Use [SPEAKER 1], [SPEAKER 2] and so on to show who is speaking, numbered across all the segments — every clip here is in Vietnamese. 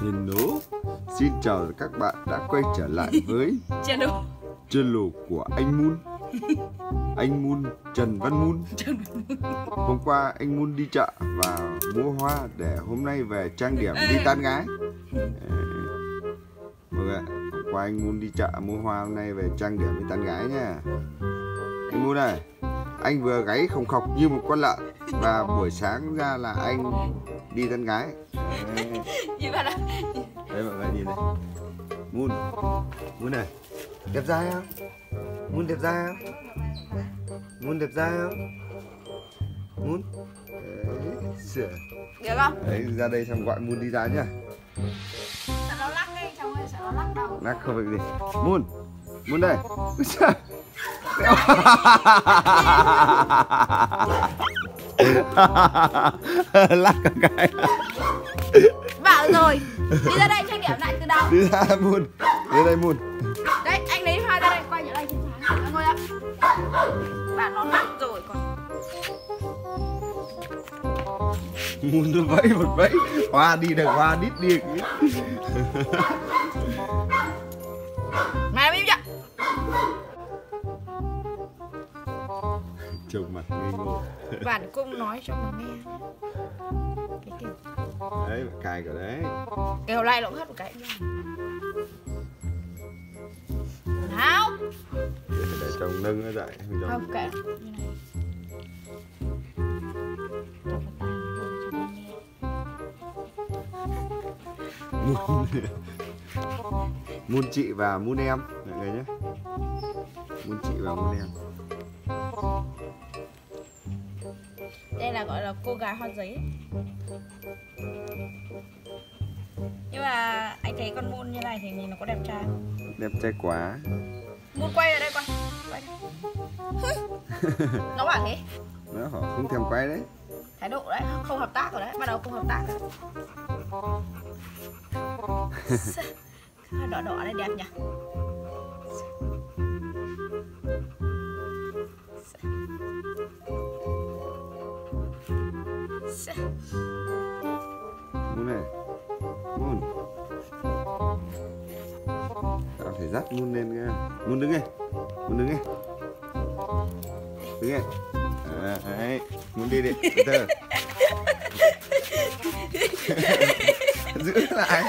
[SPEAKER 1] Hello, xin chào các bạn đã quay trở lại với
[SPEAKER 2] channel.
[SPEAKER 1] channel của anh Moon Anh Moon Trần Văn Moon Hôm qua anh Moon đi chợ và mua hoa để hôm nay về trang điểm đi tán gái. Vâng ạ, hôm qua anh Moon đi chợ mua hoa hôm nay về trang điểm đi tán gái nha. Anh Moon này, anh vừa gáy khổng khọc như một con lợn Và buổi sáng ra là anh đi tán gái Đấy.
[SPEAKER 2] vậy là
[SPEAKER 1] Đây mọi người nhìn này Moon Moon này Đẹp trai không? Moon đẹp trai không? Moon đẹp trai không? Đấy, sửa.
[SPEAKER 2] được không
[SPEAKER 1] Đấy, ra đây xong gọi Moon đi ra nhá
[SPEAKER 2] sợ nó lắc ấy xong rồi sợ nó lắc đầu
[SPEAKER 1] Nát không việc gì Moon Moon đây. Lắc cả cái.
[SPEAKER 2] Bảo rồi đi ra đây trang điểm lại từ đầu.
[SPEAKER 1] Đi ra Moon Đi đây Moon
[SPEAKER 2] đấy anh lấy hoa ra đây quay trở lại trên trán ngồi ạ. Bảo nó lắc rồi còn.
[SPEAKER 1] Nó vẫy một vẫy. Hoa đi được hoa đít đi
[SPEAKER 2] bản cung nói cho mà nghe. Cái kiểu.
[SPEAKER 1] Đấy, cài cả đấy.
[SPEAKER 2] Kiểu này nó cũng hết một cái. Nào.
[SPEAKER 1] Để chồng nâng nó dậy chồng...
[SPEAKER 2] không kệ. như này.
[SPEAKER 1] Chị và Moon em. Mọi người nhé Moon chị và Moon em
[SPEAKER 2] đây là gọi là cô gái hoa giấy. Ấy. nhưng mà anh thấy con muôn như này thì nhìn nó có đẹp trai. Không?
[SPEAKER 1] Đẹp trai quá.
[SPEAKER 2] Muôn quay ở đây quay quay đây. nó bảo thế.
[SPEAKER 1] Nó họ không thèm quay đấy.
[SPEAKER 2] Thái độ đấy không hợp tác rồi đấy. Bắt đầu không hợp tác rồi. Đỏ đỏ đây đẹp nhỉ
[SPEAKER 1] Moon này. Moon Tao phải dắt Moon lên kìa Moon đứng nghe. Moon đứng nghe. Đứng nghe. À, Đấy. Moon đi đi. Từ từ Giữ lại.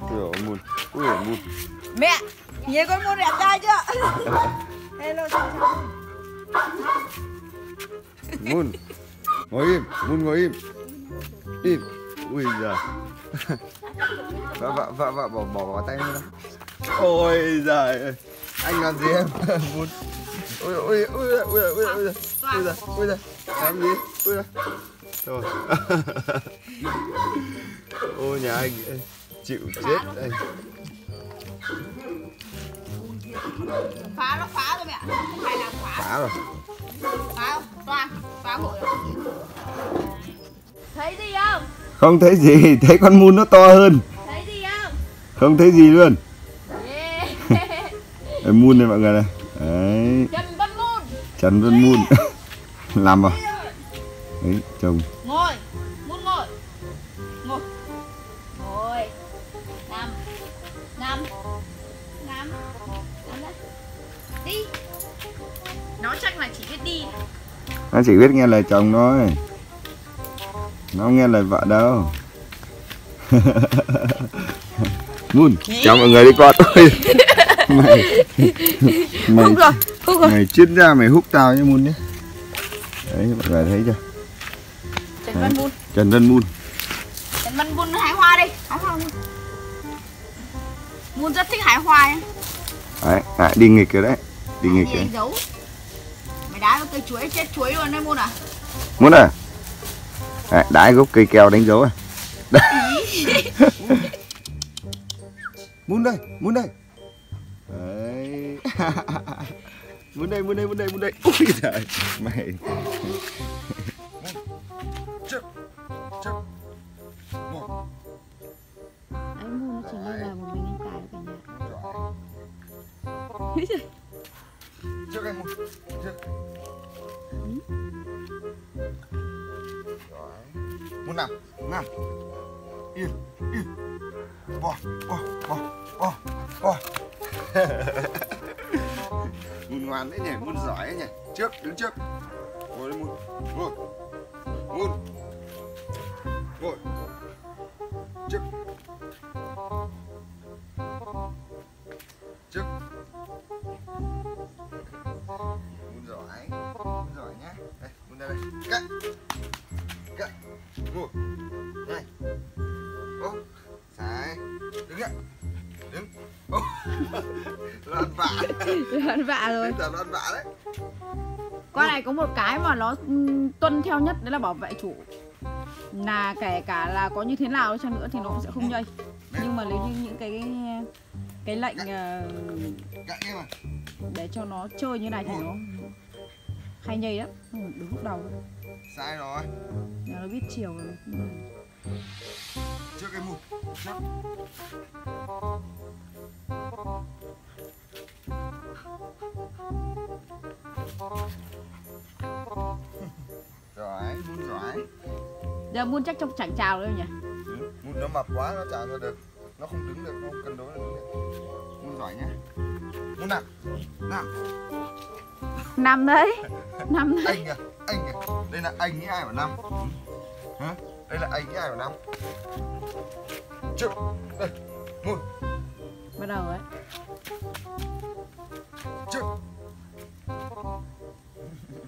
[SPEAKER 1] Ui dồi Moon Ui dồi Moon
[SPEAKER 2] mẹ nhìn con muôn đẹp trai chưa? Hello chào chào.
[SPEAKER 1] Moon. Ngồi im Moon ngồi im. Im. Ui giời. Vợ vợ vợ vợ bỏ bỏ bỏ tay lên Ôi giời ơi. Anh làm gì em? Moon. Ui ui ui ui ui ui ui giời ui giời. Làm gì? Ui giời. Rồi Ôi nhà anh chịu chết anh.
[SPEAKER 2] Phá nó phá rồi mẹ. Không phải là phá.
[SPEAKER 1] Phá rồi
[SPEAKER 2] phá không? Toan phá hội thấy gì không?
[SPEAKER 1] Không thấy gì Thấy con Moon nó to hơn.
[SPEAKER 2] Thấy gì không?
[SPEAKER 1] Không thấy gì luôn.
[SPEAKER 2] Yeah.
[SPEAKER 1] Moon đây mọi người này Đấy.
[SPEAKER 2] Trần Văn Môn
[SPEAKER 1] Trần Văn Moon Làm vào. Đấy chồng
[SPEAKER 2] Nó chỉ biết
[SPEAKER 1] nghe lời chồng thôi. Nó không nghe lời vợ đâu. Moon Chào mọi người đi con. Ôi Mày Mày
[SPEAKER 2] Hút rồi hút rồi.
[SPEAKER 1] Mày chuyên ra mày hút tao nhé Moon nhé. Đấy mọi người thấy chưa?
[SPEAKER 2] Trần Văn Môn
[SPEAKER 1] Trần Văn Moon
[SPEAKER 2] Trần Văn Môn hái hoa đi hái hoa Môn Môn rất thích hái hoa ấy.
[SPEAKER 1] Đấy lại đi nghịch rồi đấy Đi nghịch rồi
[SPEAKER 2] đá vào cây chuối chết chuối luôn đấy Môn à.
[SPEAKER 1] Muốn à? Đấy, đái gốc cây keo đánh dấu à. Muốn đây, muốn đây. Đấy. Muốn đây, muốn đây, muốn đây, muốn đây. Ui giời Mày Rồi muốn nằm nằm yên yên. Bò bò bò bò bò. Muốn ngoan đấy nhỉ, muốn giỏi đấy nhỉ. Trước, đứng trước. Ngồi đây mun ngồi. Mun ngồi. Trước. Trước. Đây đây. Cắt cắt ngồi này ô sai. Đứng ạ đứng. Ô. Loạn vạ.
[SPEAKER 2] Loạn vạ rồi.
[SPEAKER 1] Giờ loạn vạ đấy.
[SPEAKER 2] Con này có một cái mà nó ừm, tuân theo nhất đấy là bảo vệ chủ. Là kể cả là có như thế nào chăng nữa thì nó cũng sẽ không nhây. Nhưng mà nếu như những cái cái lệnh
[SPEAKER 1] à
[SPEAKER 2] để cho nó chơi như này thì nó hay nhây lắm. Ừ, Đúng lúc đầu.
[SPEAKER 1] Sai rồi.
[SPEAKER 2] Là nó biết chiều rồi. Ừ.
[SPEAKER 1] Trước cái mù Trước Giỏi, mun giỏi.
[SPEAKER 2] Giờ muốn chắc trong chẳng chào đâu nhỉ?
[SPEAKER 1] Ừ, Mun nó mập quá nó chả ra được. Nó không đứng được, nó không cân đối được. Đứng được Mun giỏi nhá. Mun nặng Nặng
[SPEAKER 2] Năm đấy Năm đấy.
[SPEAKER 1] Anh à, anh à Đây là anh với ai bảo năm? Hả? Đây là anh với ai bảo năm? Trước Đây, mun
[SPEAKER 2] Bắt đầu ấy
[SPEAKER 1] Trước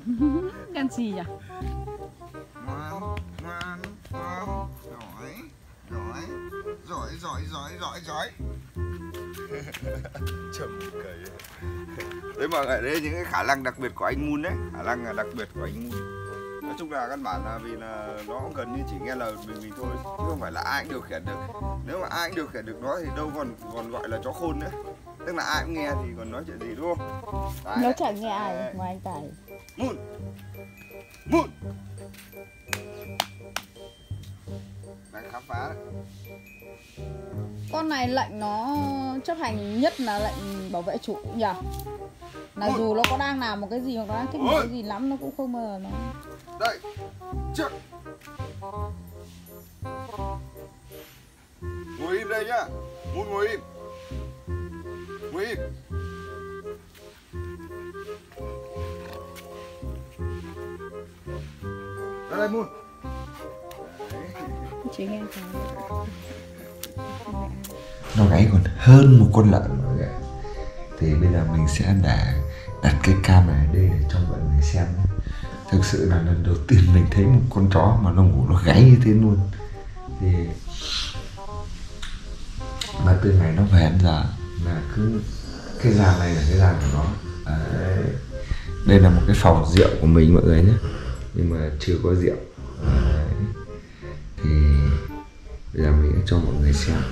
[SPEAKER 2] Gan gì nhỉ?
[SPEAKER 1] Giỏi. Giỏi giỏi giỏi giỏi giỏi trầm cười. Đấy mọi người đấy những cái khả năng đặc biệt của anh Moon đấy. Khả năng là đặc biệt của anh Moon. Nói chung là căn bản là vì là nó cũng gần như chỉ nghe lời mình mình thôi chứ không phải là ai cũng điều khiển được. Nếu mà ai cũng điều khiển được nó thì đâu còn còn gọi là chó khôn nữa. Tức là ai cũng nghe thì còn nói chuyện gì đúng không? Đấy.
[SPEAKER 2] Nó chẳng nghe ai ngoài anh Tài.
[SPEAKER 1] Moon. Moon
[SPEAKER 2] Con này lệnh nó chấp hành nhất là lệnh bảo vệ chủ nhỉ Là dù nó có đang làm một cái gì hoặc nó đang thích một cái gì lắm nó cũng không bao giờ nó
[SPEAKER 1] Đây Trước Ngồi im đây nhá. Moon ngồi im. Ngồi im. Đây đây Đấy
[SPEAKER 2] Chỉ nghe thấy
[SPEAKER 3] nó gáy còn hơn một con lợn mọi người thì bây giờ mình sẽ để đặt cái cam này đây để cho mọi người xem thực sự là lần đầu tiên mình thấy một con chó mà nó ngủ nó gáy như thế luôn. Thì mà từ ngày nó về đến giờ là cứ cái giàn này là cái giàn của nó. Đấy. đây là một cái phòng rượu của mình mọi người nhé. Nhưng mà chưa có rượu. Đấy. thì bây giờ mình sẽ cho mọi người xem.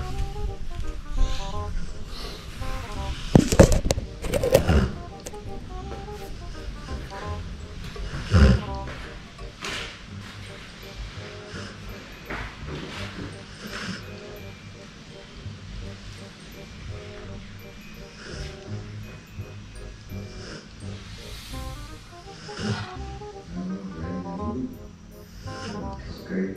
[SPEAKER 3] great.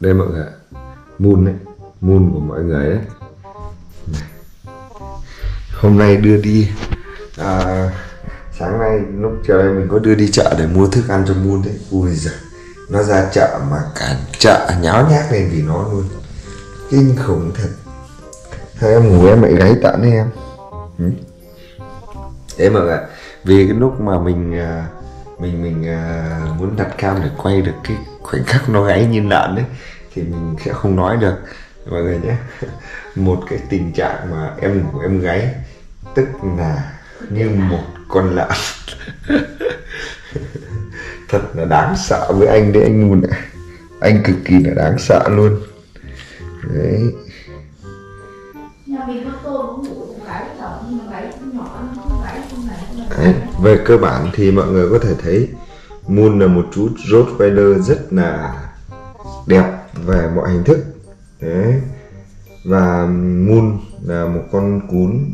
[SPEAKER 1] đây mọi người moon đấy moon của mọi người đấy hôm nay đưa đi à, sáng nay lúc trời mình có đưa đi chợ để mua thức ăn cho moon đấy. Ui giời nó ra chợ mà cả chợ nháo nhác lên vì nó luôn. Kinh khủng thật hai em ngủ em lại gáy tận đấy em. Ừ. mà mọi Vì cái lúc mà mình à, Mình mình à, muốn đặt cam để quay được cái khoảnh khắc nó gáy như lợn đấy, Thì mình sẽ không nói được. Mọi người nhé. Một cái tình trạng mà em ngủ em gáy, Tức là như một con lợn. Thật là đáng sợ với anh đấy, anh Moon ạ Anh cực kỳ là đáng sợ luôn. Đấy
[SPEAKER 2] cũng ngủ cũng nhưng mà cũng nhỏ nó không không này
[SPEAKER 1] về cơ bản thì mọi người có thể thấy Moon là một chú Rottweiler rất là đẹp về mọi hình thức Đấy. Và Moon là một con cún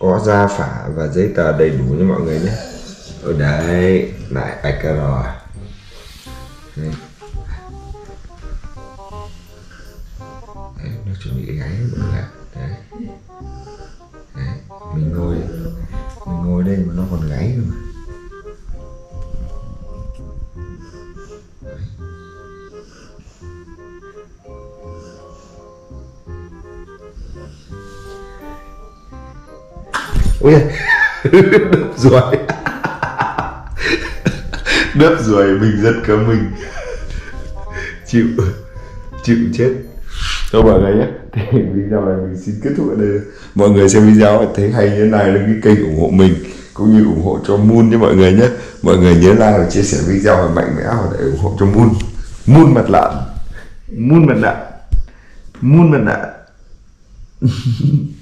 [SPEAKER 1] có da phả và giấy tờ đầy đủ như mọi người nhé Ở đây lại bạch cà rồi Đấy. Đấy, nó chuẩn bị gáy mình ngồi mình ngồi đây mà nó còn gáy cơ mà. Ui đớp ruồi. Đớp ruồi mình rất cấm mình. Chịu chịu chết Thôi mọi người nhé. Thì video này mình xin kết thúc ở đây. Mọi người xem video thấy hay như thế này là cái kênh ủng hộ mình Cũng như ủng hộ cho Moon nhé mọi người nhé. Mọi người nhớ like và chia sẻ video và mạnh mẽ để ủng hộ cho Moon. Moon mặt lợn Moon mặt lợn Moon mặt lợn